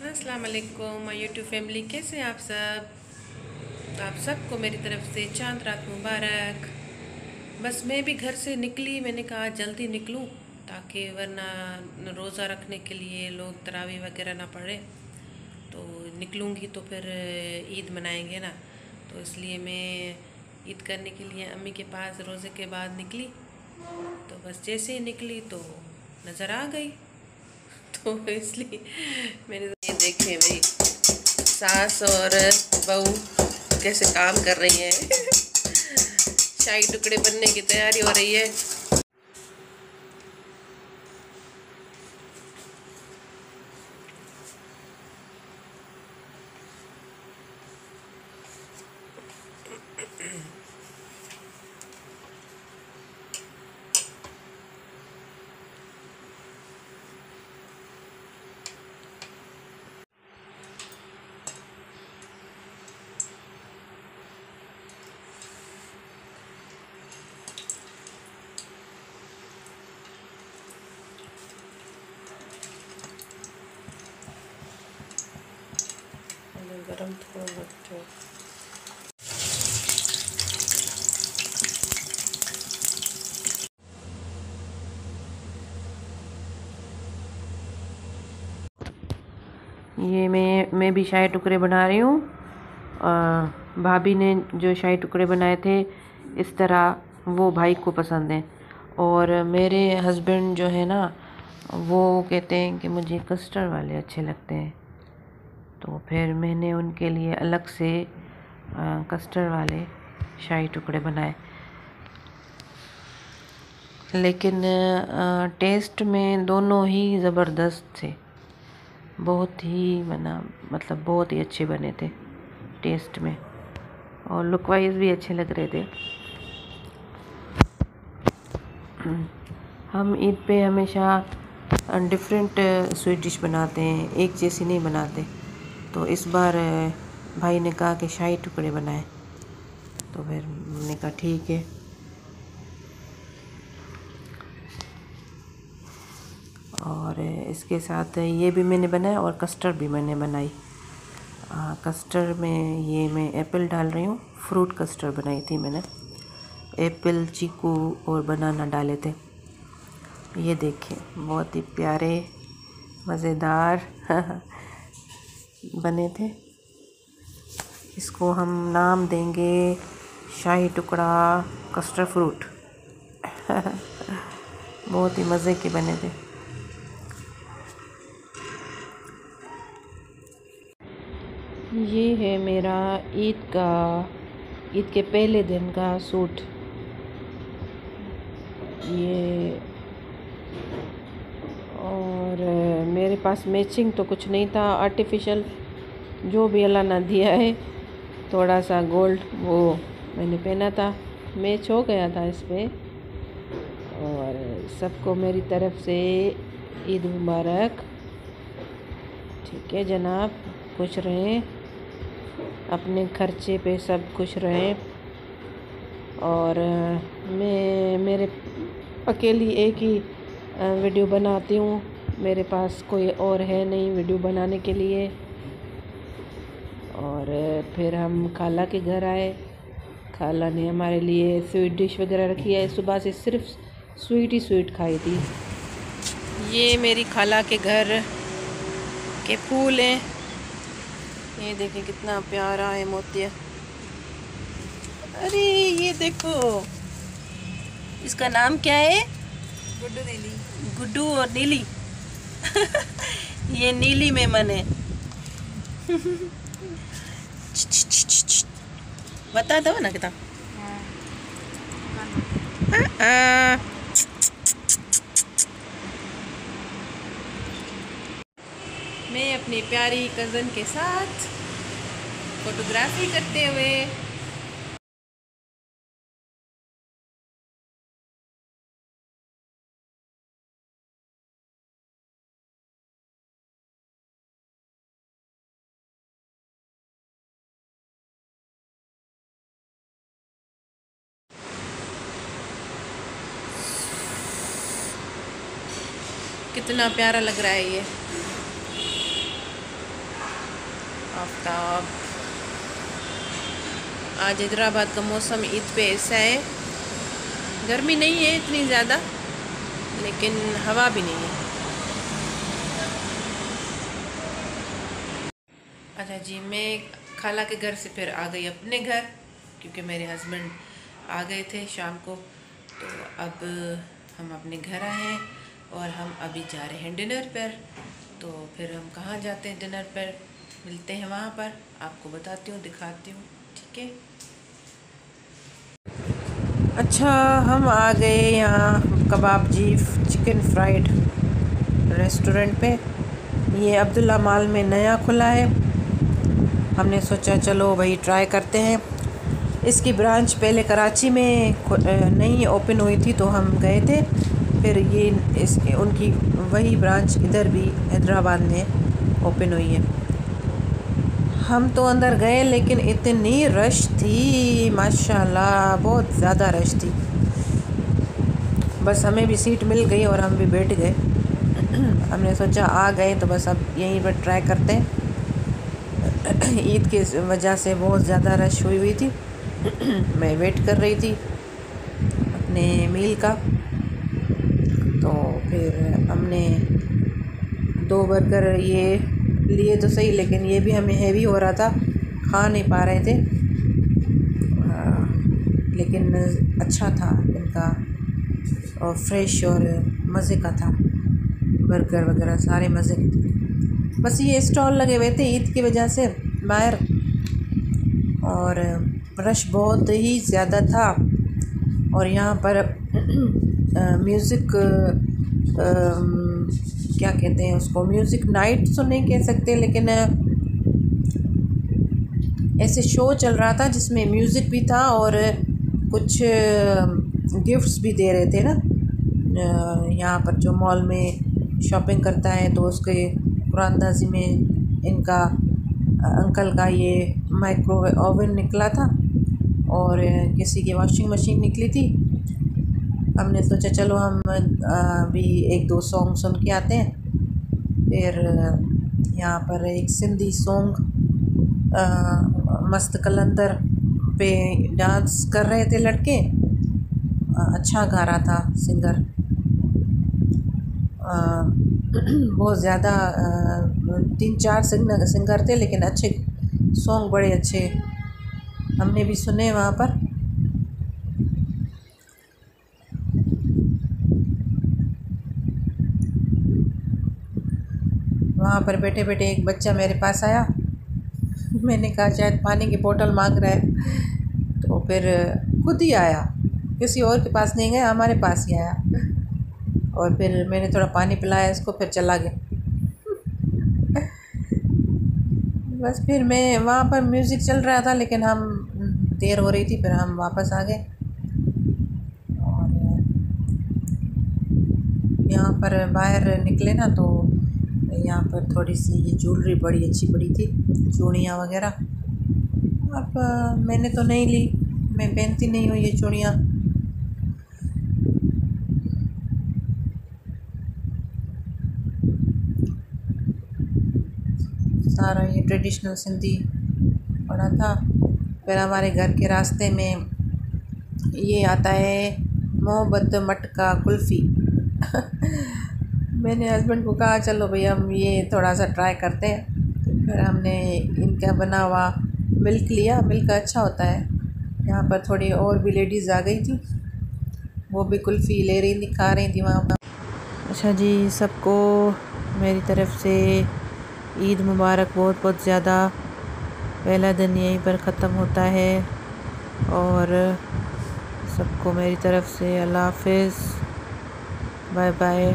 अस्सलाम वालेकुम my YouTube family, कैसे आप सब? आप सबको मेरी तरफ़ से चाँद रात मुबारक। बस मैं भी घर से निकली, मैंने कहा जल्दी निकलूं, ताकि वरना रोज़ा रखने के लिए लोग तरावी वगैरह ना पड़े तो निकलूँगी तो फिर ईद मनाएँगे ना। तो इसलिए मैं ईद करने के लिए अम्मी के पास रोज़े के बाद निकली। तो बस जैसे ही निकली तो नज़र आ गई। तो इसलिए मैंने ये देखे भाई सास और बहू कैसे काम कर रही है। शाही टुकड़े बनने की तैयारी हो रही है। ये मैं मैं भी शाही टुकड़े बना रही हूँ। भाभी ने जो शाही टुकड़े बनाए थे, इस तरह वो भाई को पसंद है। और मेरे हस्बैंड जो है ना, वो कहते हैं कि मुझे कस्टर्ड वाले अच्छे लगते हैं। फिर मैंने उनके लिए अलग से कस्टर्ड वाले शाही टुकड़े बनाए। लेकिन टेस्ट में दोनों ही ज़बरदस्त थे। बहुत ही मना मतलब बहुत ही अच्छे बने थे टेस्ट में और लुक वाइज भी अच्छे लग रहे थे। हम ईद पे हमेशा डिफरेंट स्वीट डिश बनाते हैं, एक जैसी नहीं बनाते। तो इस बार भाई ने कहा कि शाही टुकड़े बनाए। तो फिर हमने कहा, ठीक है। और इसके साथ ये भी मैंने बनाया और कस्टर्ड भी मैंने बनाई। कस्टर्ड में ये मैं एप्पल डाल रही हूँ। फ्रूट कस्टर्ड बनाई थी मैंने। एप्पल, चीकू और बनाना डाले थे। ये देखें, बहुत ही प्यारे, मज़ेदार। बने थे। इसको हम नाम देंगे शाही टुकड़ा कस्टर्ड फ्रूट। बहुत ही मज़े के बने थे। ये है मेरा ईद का, ईद के पहले दिन का सूट। ये और मेरे पास मैचिंग तो कुछ नहीं था। आर्टिफिशियल जो भी अल्लाह ने दिया है, थोड़ा सा गोल्ड वो मैंने पहना था। मैच हो गया था इस पर और सबको मेरी तरफ़ से ईद मुबारक। ठीक है जनाब, खुश रहें। अपने खर्चे पे सब खुश रहें। और मैं, मेरे अकेली एक ही वीडियो बनाती हूँ। मेरे पास कोई और है नहीं वीडियो बनाने के लिए। और फिर हम खाला के घर आए। खाला ने हमारे लिए स्वीट डिश वगैरह रखी है। सुबह से सिर्फ़ स्वीट ही स्वीट खाई थी। ये मेरी खाला के घर के फूल हैं। ये देखें कितना प्यारा है मोतिया। अरे, ये देखो। इसका नाम क्या है? गुड्डू नीली गुड्डू और नीली। ये नीली मेमन है। बता दो ना कितना मैं अपनी प्यारी कज़न के साथ फोटोग्राफी करते हुए कितना प्यारा लग रहा है ये। आफ्ताब। आज हैदराबाद का मौसम ईद पे ऐसा है। गर्मी नहीं है इतनी ज़्यादा, लेकिन हवा भी नहीं है। अच्छा जी, मैं खाला के घर से फिर आ गई अपने घर, क्योंकि मेरे हस्बैंड आ गए थे शाम को। तो अब हम अपने घर आए हैं। और हम अभी जा रहे हैं डिनर पर। तो फिर हम कहाँ जाते हैं डिनर पर? मिलते हैं वहाँ पर। आपको बताती हूँ, दिखाती हूँ, ठीक है? अच्छा हम आ गए यहाँ कबाब जीफ चिकन फ्राइड रेस्टोरेंट पे। ये अब्दुल्ला माल में नया खुला है। हमने सोचा, चलो भाई ट्राई करते हैं। इसकी ब्रांच पहले कराची में नहीं ओपन हुई थी तो हम गए थे। फिर ये इस, उनकी वही ब्रांच इधर भी हैदराबाद में ओपन हुई है। हम तो अंदर गए, लेकिन इतनी रश थी, माशाल्लाह, बहुत ज़्यादा रश थी। बस हमें भी सीट मिल गई और हम भी बैठ गए। हमने सोचा, आ गए तो बस अब यहीं पर ट्राई करते हैं। ईद की वजह से बहुत ज़्यादा रश हुई हुई थी। मैं वेट कर रही थी अपने मील का। हमने दो बर्गर ये लिए तो सही लेकिन ये भी हमें हैवी हो रहा था खा नहीं पा रहे थे। आ, लेकिन अच्छा था इनका और फ्रेश और मज़े का था। बर्गर वगैरह सारे मज़े के थे। बस ये स्टॉल लगे हुए थे ईद की वजह से बाहर और रश बहुत ही ज़्यादा था। और यहाँ पर म्यूज़िक क्या कहते हैं उसको? म्यूज़िक नाइट तो नहीं कह सकते, लेकिन ऐसे शो चल रहा था जिसमें म्यूज़िक भी था और कुछ गिफ्ट्स भी दे रहे थे ना? यहाँ पर जो मॉल में शॉपिंग करता है तो उसके कुरानदाजी में इनका अंकल का ये माइक्रोवेव ओवन निकला था और किसी की वॉशिंग मशीन निकली थी। हमने सोचा, चलो हम भी एक दो सॉन्ग सुन के आते हैं। फिर यहाँ पर एक सिंधी सॉन्ग मस्त कलंदर पे डांस कर रहे थे लड़के। अच्छा गा रहा था सिंगर बहुत ज़्यादा तीन चार सिंगर थे, लेकिन अच्छे सॉन्ग बड़े अच्छे। हमने भी सुने वहाँ पर। वहाँ पर बैठे बैठे एक बच्चा मेरे पास आया। मैंने कहा, शायद पानी की बोतल मांग रहा है। तो फिर खुद ही आया। किसी और के पास नहीं गया, हमारे पास ही आया। और फिर मैंने थोड़ा पानी पिलाया, इसको फिर चला गया। बस फिर मैं वहाँ पर म्यूज़िक चल रहा था, लेकिन हम देर हो रही थी, फिर हम वापस आ गए। और यहाँ पर बाहर निकले ना तो यहाँ पर थोड़ी सी ये ज्वेलरी बड़ी अच्छी पड़ी थी, चूड़ियाँ वगैरह। अब मैंने तो नहीं ली, मैं पहनती नहीं हूँ ये चूड़ियाँ। सारा ये ट्रेडिशनल सिंधी पड़ा था। फिर हमारे घर के रास्ते में ये आता है मोहब्बत मटका कुल्फ़ी। मैंने हस्बैंड को कहा, चलो भैया, हम ये थोड़ा सा ट्राई करते हैं। तो फिर हमने इनका बना हुआ मिल्क लिया। मिल्क अच्छा होता है। यहाँ पर थोड़ी और भी लेडीज़ आ गई थी। वो भी कुल्फ़ी ले रही थी, खा रही थी वहाँ पर। अच्छा जी, सबको मेरी तरफ़ से ईद मुबारक। बहुत बहुत ज़्यादा। पहला दिन यहीं पर ख़त्म होता है और सबको मेरी तरफ़ से अल्लाह हाफिज़। Bye bye